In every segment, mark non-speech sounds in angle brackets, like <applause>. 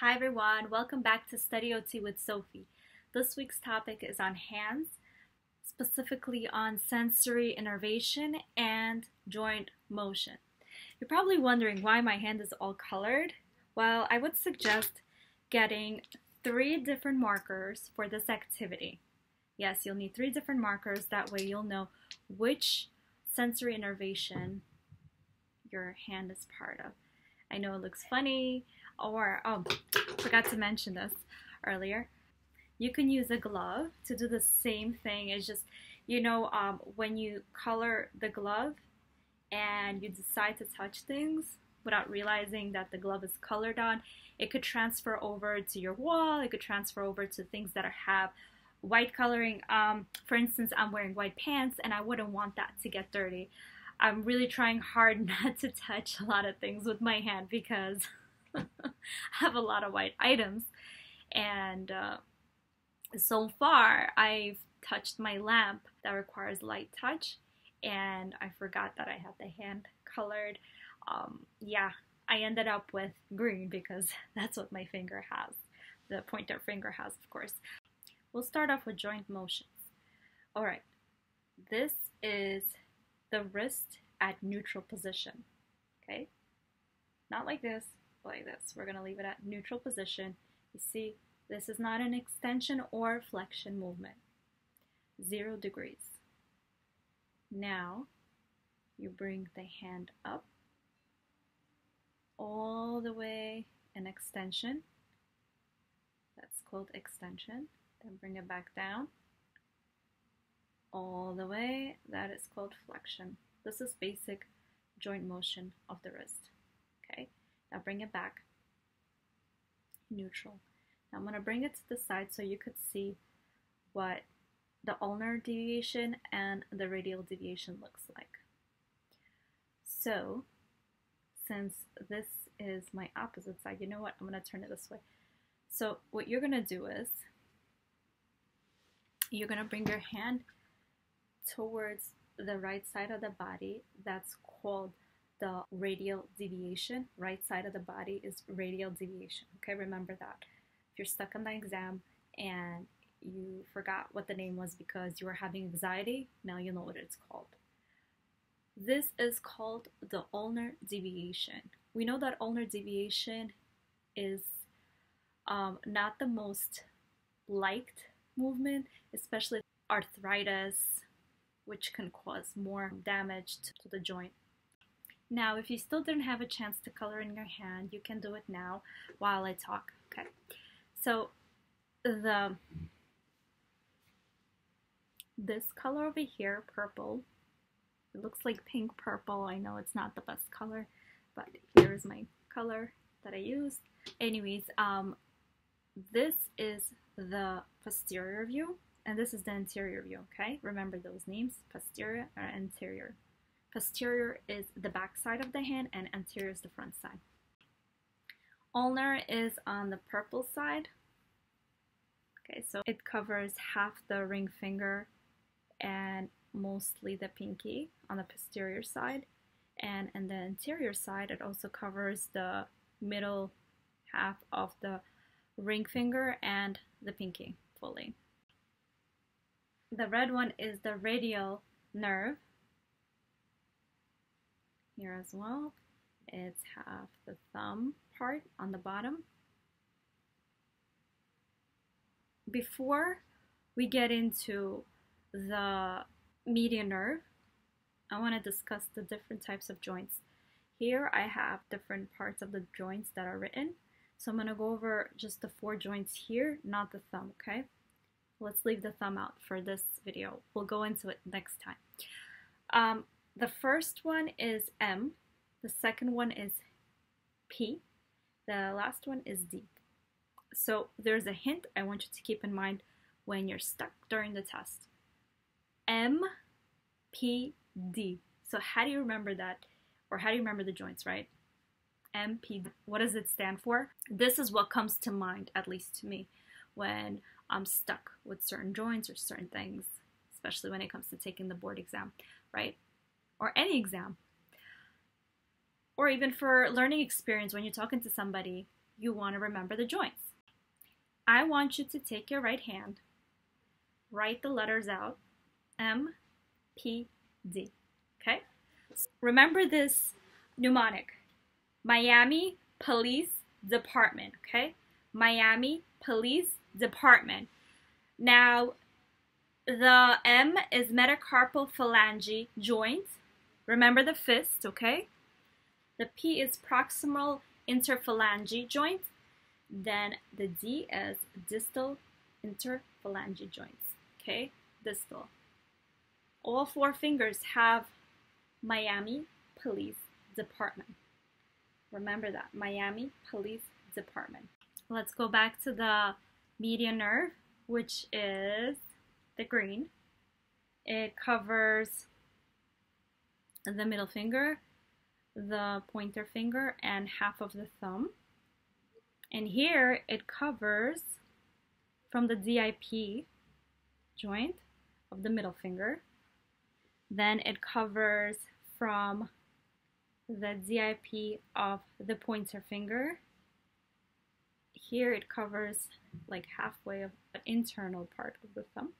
Hi everyone, welcome back to Study OT with Sophie. This week's topic is on hands, specifically on sensory innervation and joint motion. You're probably wondering why my hand is all colored. Well, I would suggest getting three different markers for this activity. Yes, you'll need three different markers, that way you'll know which sensory innervation your hand is part of. I know it looks funny, or, oh, forgot to mention this earlier. You can use a glove to do the same thing. It's just, you know, um, when you color the glove and you decide to touch things without realizing that the glove is colored on, it could transfer over to your wall, it could transfer over to things that have white coloring. Um, for instance, I'm wearing white pants and I wouldn't want that to get dirty. I'm really trying hard <laughs> not to touch a lot of things with my hand because <laughs> I <laughs> have a lot of white items. And uh, so far, I've touched my lamp that requires light touch, and I forgot that I had the hand colored. Um, yeah, I ended up with green because <laughs> that's what my finger has. The pointer finger has, of course. We'll start off with joint motions. All right, this is the wrist at neutral position, okay? Not like this, like this. We're gonna leave it at neutral position. You see, this is not an extension or flexion movement. Zero degrees. Now, you bring the hand up all the way an extension. That's called extension. Then bring it back down all the way. That is called flexion. This is basic joint motion of the wrist. Now bring it back. Neutral. Now I'm going to bring it to the side so you could see what the ulnar deviation and the radial deviation looks like. So, since this is my opposite side, you know what? I'm going to turn it this way. So what you're going to do is you're going to bring your hand towards the right side of the body. That's called the radial deviation. Right side of the body is radial deviation. Okay, remember that. If you're stuck on the exam and you forgot what the name was because you were having anxiety, now you know what it's called. This is called the ulnar deviation. We know that ulnar deviation is um, not the most liked movement, especially arthritis, which can cause more damage to the joint. Now, if you still didn't have a chance to color in your hand, you can do it now while I talk. Okay, so the this color over here, purple, it looks like pink purple. I know it's not the best color, but here's my color that I used. Anyways, um, this is the posterior view and this is the anterior view, okay? Remember those names, posterior or anterior. Posterior is the back side of the hand and anterior is the front side. Ulnar is on the purple side. Okay, so it covers half the ring finger and mostly the pinky on the posterior side. And in the anterior side, it also covers the middle half of the ring finger and the pinky fully. The red one is the radial nerve. Here as well. It's half the thumb part on the bottom. Before we get into the median nerve, I want to discuss the different types of joints. Here I have different parts of the joints that are written. So I'm going to go over just the four joints here, not the thumb, okay? Let's leave the thumb out for this video. We'll go into it next time. Um, the first one is M. The second one is P. The last one is D. So there's a hint I want you to keep in mind when you're stuck during the test. M, P, D. So how do you remember that? Or how do you remember the joints, right? M, P, D. What does it stand for? This is what comes to mind, at least to me, when I'm stuck with certain joints or certain things, especially when it comes to taking the board exam, right? Or any exam. Or even for learning experience when you're talking to somebody, you want to remember the joints. I want you to take your right hand, write the letters out M, P, D. Okay? Remember this mnemonic Miami Police Department. Okay? Miami Police Department. Now, the M is metacarpal phalange joint. Remember the fist, okay? The P is proximal interphalange joint. Then the D is distal interphalange joints, okay? Distal. All four fingers have Miami Police Department. Remember that, Miami Police Department. Let's go back to the median nerve, which is the green. It covers the middle finger, the pointer finger, and half of the thumb. And here it covers from the DIP joint of the middle finger. Then it covers from the DIP of the pointer finger. Here it covers like halfway of the internal part of the thumb.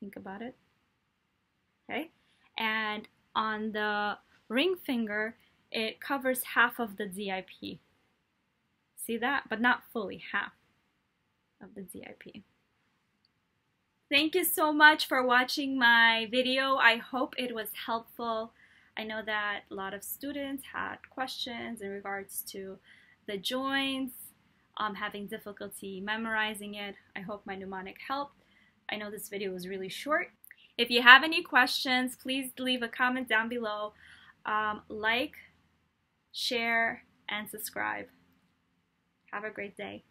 Think about it. Okay. And on the ring finger, it covers half of the DIP. See that? But not fully, half of the DIP. Thank you so much for watching my video. I hope it was helpful. I know that a lot of students had questions in regards to the joints, um, having difficulty memorizing it. I hope my mnemonic helped. I know this video was really short. If you have any questions, please leave a comment down below. Um, like, share, and subscribe. Have a great day.